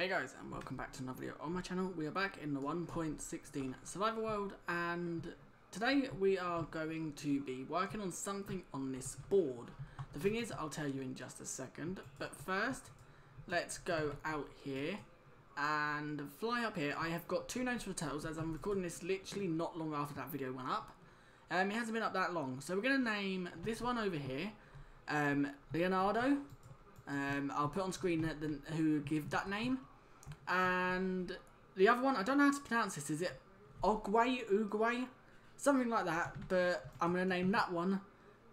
Hey guys and welcome back to another video on my channel. We are back in the 1.16 survival world and today we are going to be working on something on this board. The thing is I'll tell you in just a second but first let's go out here and fly up here. I have got two names for the turtles as I'm recording this literally not long after that video went up. Um, it hasn't been up that long so we're going to name this one over here um, Leonardo um, I'll put on screen the, the, who give that name. And the other one, I don't know how to pronounce this. Is it Ogway, Ugway? Something like that. But I'm going to name that one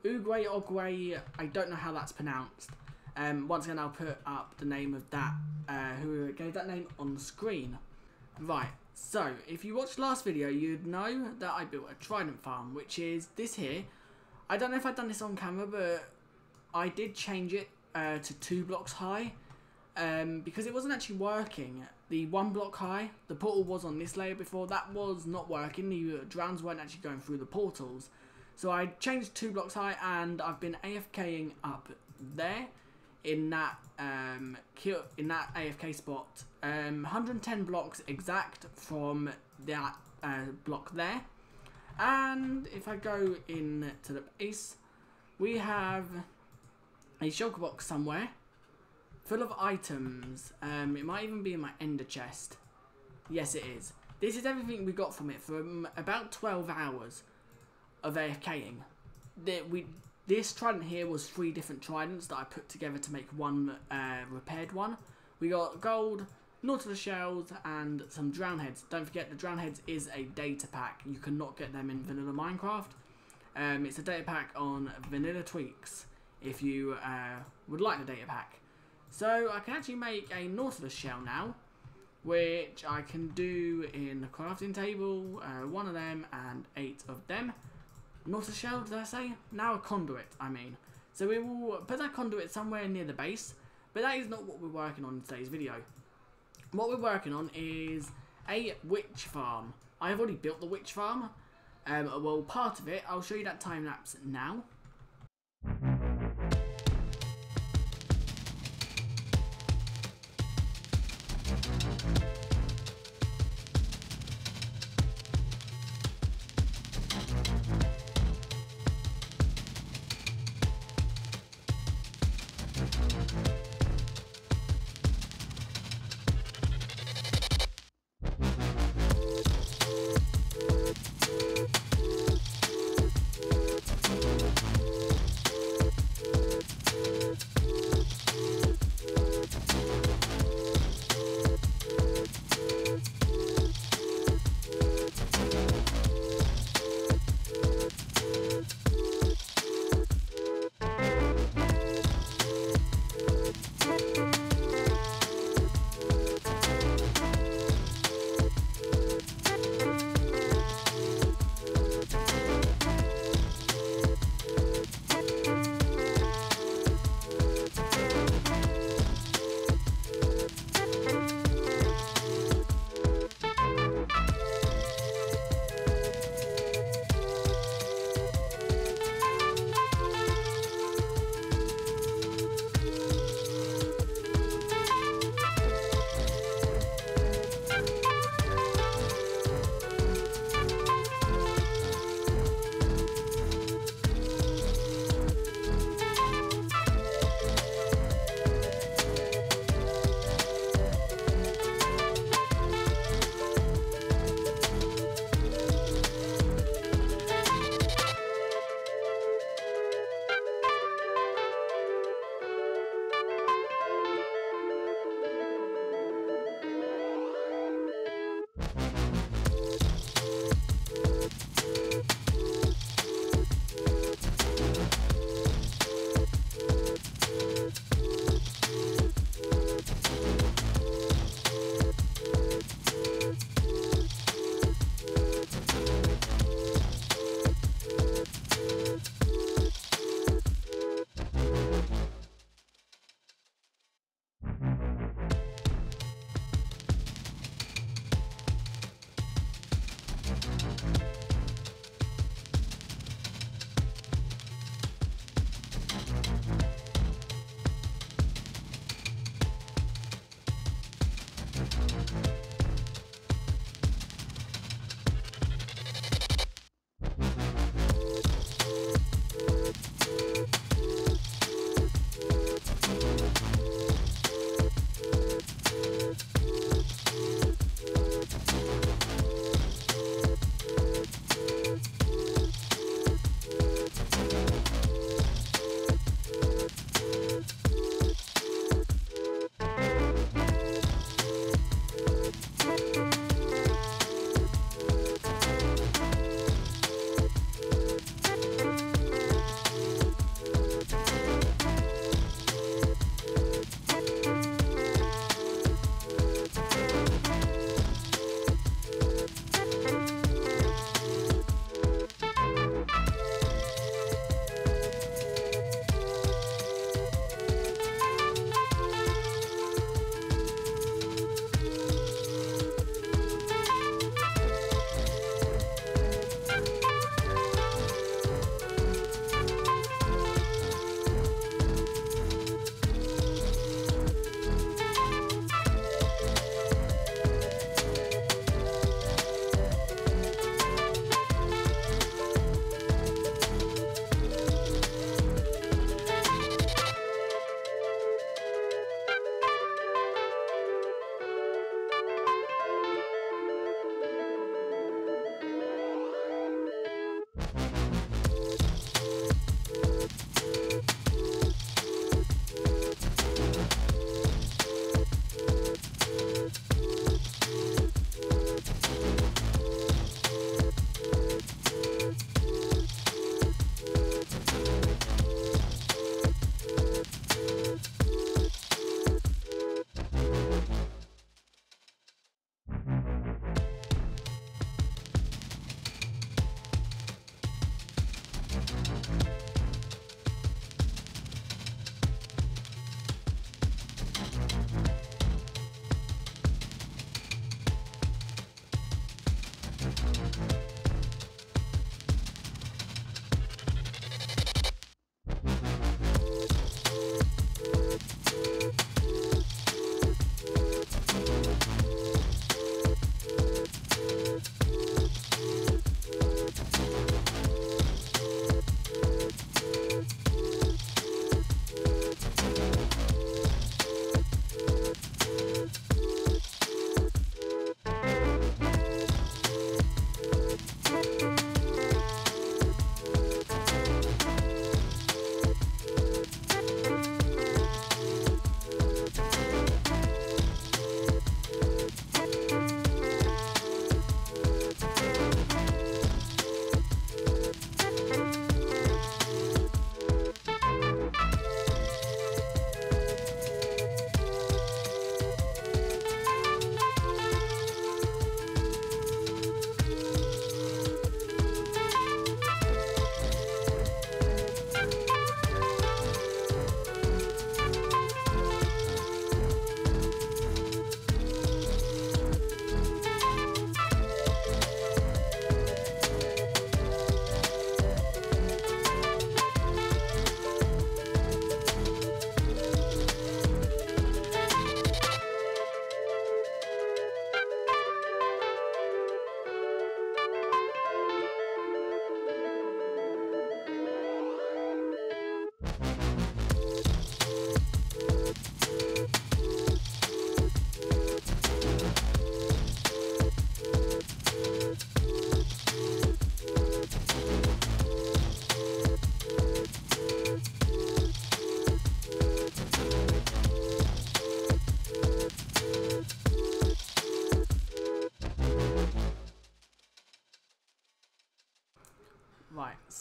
Ugway, Ogway. I don't know how that's pronounced. Um, once again, I'll put up the name of that, uh, who gave that name on the screen. Right, so if you watched last video, you'd know that I built a trident farm, which is this here. I don't know if I've done this on camera, but I did change it uh, to two blocks high um, because it wasn't actually working. The one block high, the portal was on this layer before, that was not working. The drowns weren't actually going through the portals. So I changed two blocks high and I've been AFKing up there in that um, in that AFK spot. Um, 110 blocks exact from that uh, block there. And if I go in to the base, we have a shulker box somewhere full of items. Um, it might even be in my ender chest. Yes, it is. This is everything we got from it from about 12 hours of AFKing. The, we, this trident here was three different tridents that I put together to make one uh, repaired one. We got gold, Nautilus shells, and some drown heads. Don't forget, the drown heads is a data pack. You cannot get them in vanilla Minecraft. Um, it's a data pack on vanilla tweaks if you uh, would like the data pack. So I can actually make a Nautilus shell now, which I can do in the crafting table, uh, one of them and eight of them. Nautilus shell, did I say? Now a conduit, I mean. So we will put that conduit somewhere near the base, but that is not what we're working on in today's video. What we're working on is a witch farm. I have already built the witch farm. Um, well, part of it, I'll show you that time lapse now.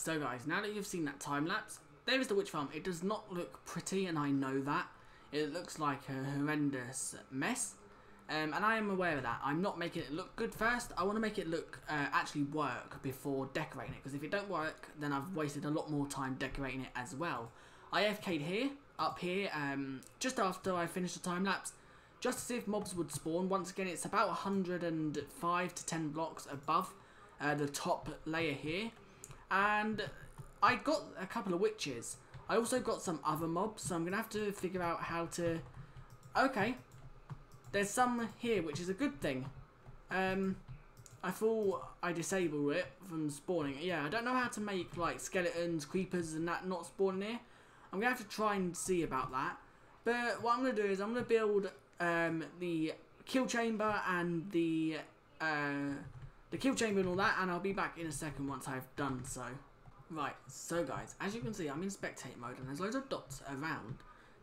So guys, now that you've seen that time lapse, there is the witch farm. It does not look pretty, and I know that. It looks like a horrendous mess. Um, and I am aware of that. I'm not making it look good first. I want to make it look, uh, actually work before decorating it. Because if it don't work, then I've wasted a lot more time decorating it as well. I AFK'd here, up here, um, just after I finished the time lapse. Just to see if mobs would spawn. Once again, it's about 105 to 10 blocks above uh, the top layer here. And I got a couple of witches. I also got some other mobs, so I'm going to have to figure out how to... Okay. There's some here, which is a good thing. Um, I thought I disabled it from spawning. Yeah, I don't know how to make, like, skeletons, creepers, and that not spawning here. I'm going to have to try and see about that. But what I'm going to do is I'm going to build um, the kill chamber and the... Uh, the kill chamber and all that, and I'll be back in a second once I've done so. Right, so guys, as you can see, I'm in spectate mode and there's loads of dots around.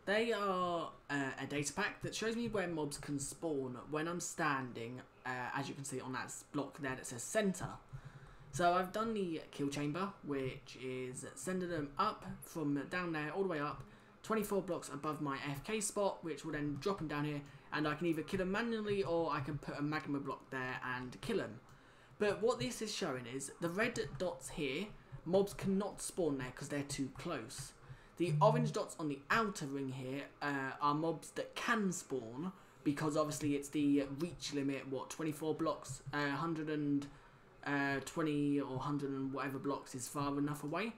They are uh, a data pack that shows me where mobs can spawn when I'm standing, uh, as you can see on that block there that says center. So I've done the kill chamber, which is sending them up from down there all the way up, 24 blocks above my FK spot, which will then drop them down here, and I can either kill them manually or I can put a magma block there and kill them. But what this is showing is the red dots here, mobs cannot spawn there because they're too close. The orange dots on the outer ring here uh, are mobs that can spawn because obviously it's the reach limit, what, 24 blocks, uh, 120 uh, or 100 and whatever blocks is far enough away.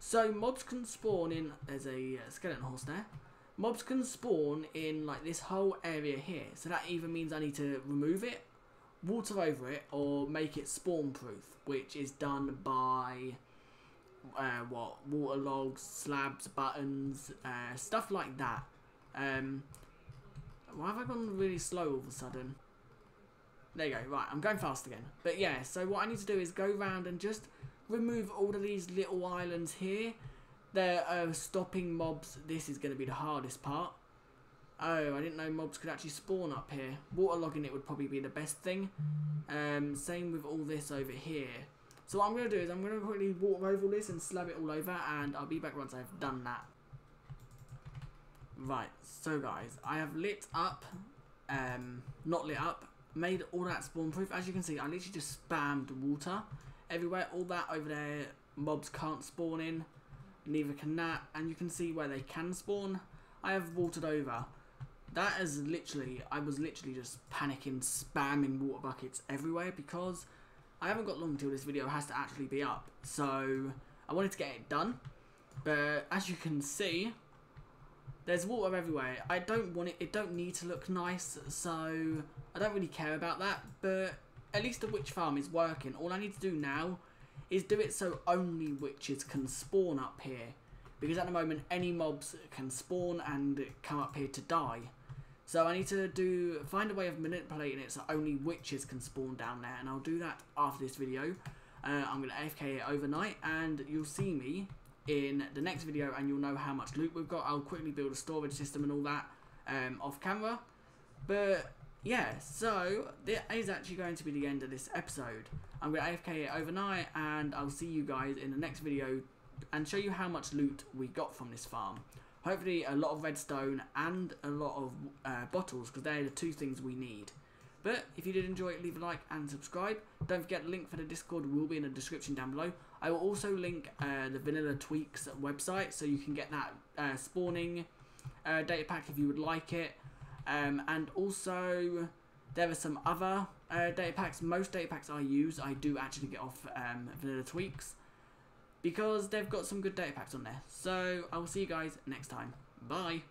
So mobs can spawn in, there's a uh, skeleton horse there, mobs can spawn in like this whole area here. So that either means I need to remove it water over it or make it spawn proof, which is done by uh, what water logs, slabs, buttons, uh, stuff like that. Um, why have I gone really slow all of a sudden? There you go. Right, I'm going fast again. But yeah, so what I need to do is go around and just remove all of these little islands here. They're uh, stopping mobs. This is going to be the hardest part. Oh, I didn't know mobs could actually spawn up here. Waterlogging it would probably be the best thing. Um, same with all this over here. So what I'm going to do is I'm going to quickly water over all this and slab it all over and I'll be back once I've done that. Right, so guys, I have lit up, um, not lit up, made all that spawn proof. As you can see, I literally just spammed water everywhere. All that over there, mobs can't spawn in, neither can that. And you can see where they can spawn. I have watered over. That is literally, I was literally just panicking, spamming water buckets everywhere because I haven't got long till this video has to actually be up. So I wanted to get it done. But as you can see, there's water everywhere. I don't want it, it don't need to look nice, so I don't really care about that. But at least the witch farm is working. All I need to do now is do it so only witches can spawn up here. Because at the moment, any mobs can spawn and come up here to die. So I need to do find a way of manipulating it so only witches can spawn down there, and I'll do that after this video. Uh, I'm going to AFK it overnight, and you'll see me in the next video, and you'll know how much loot we've got. I'll quickly build a storage system and all that um, off camera. But yeah, so that is actually going to be the end of this episode. I'm going to AFK it overnight, and I'll see you guys in the next video and show you how much loot we got from this farm. Hopefully a lot of redstone and a lot of uh, bottles because they're the two things we need. But if you did enjoy it, leave a like and subscribe. Don't forget the link for the Discord will be in the description down below. I will also link uh, the Vanilla Tweaks website so you can get that uh, spawning uh, data pack if you would like it. Um, and also there are some other uh, data packs. Most data packs I use I do actually get off um, Vanilla Tweaks because they've got some good data packs on there. So I will see you guys next time. Bye.